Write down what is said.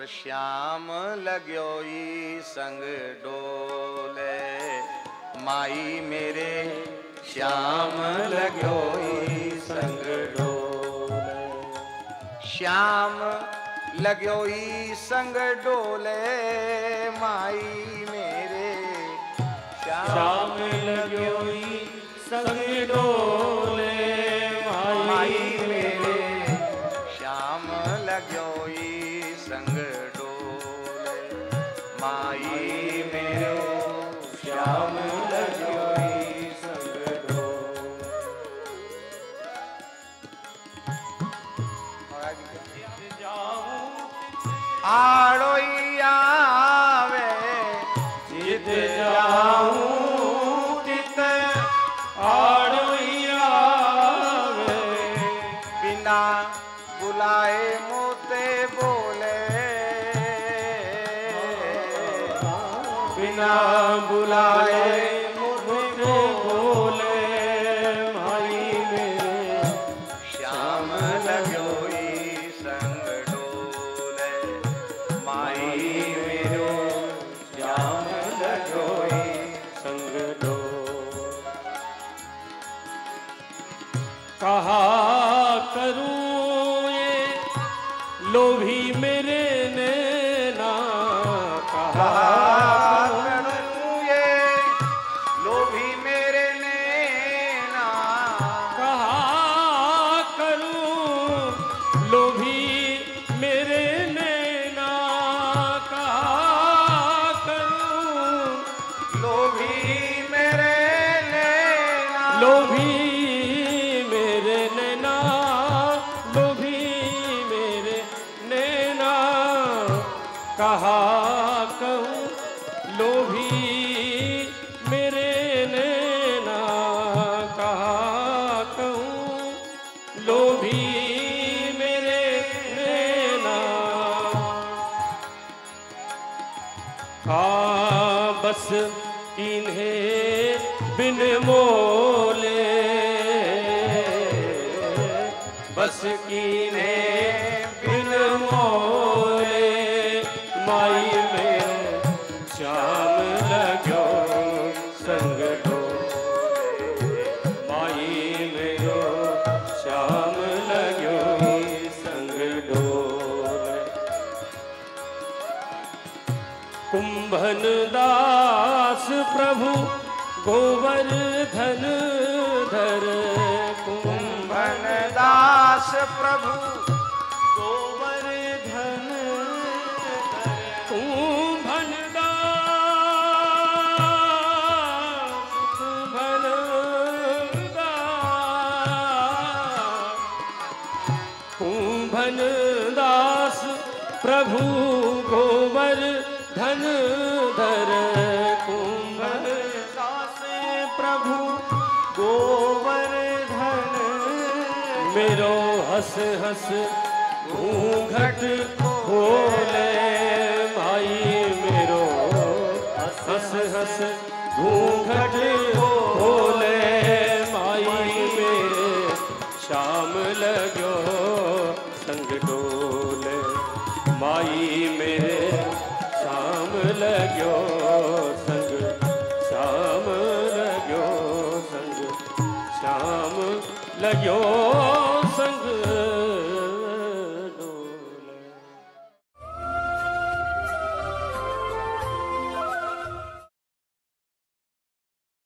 पर श्याम लग्यो ई संग डोले। माई मेरे, श्याम लग्यो ई संग डोले। श्याम लग्यो ई संग डोले, माई मेरे। श्याम लग्यो ई संग डोले। माई मेरे श्याम लग्यो ई संग डोले आड़ोई बिना बुलाए मेरे श्याम माई मेरो श्याम संग कहा करूँ ये लोभी मेरे कहा कहूँ, लोभी मेरे नैना। कहा कहूँ, लोभी मेरे नैना। हाँ बस इन्हें बिन मोले। बस इन्हें बिन मोले। प्रभु गोवर्धन धर। कुंभन दास प्रभु गोवर्धन कुंभन दास कुंभन दास कुंभन दास प्रभु गोबर धन धर। मेरो हस हस, घूंघट खोले भाई मेरो। हस हस, घूंघट खोले माई मेरे। शाम लगो संग डोले माई मेरे। शाम लगो संग, शाम लगो संग, शाम लगो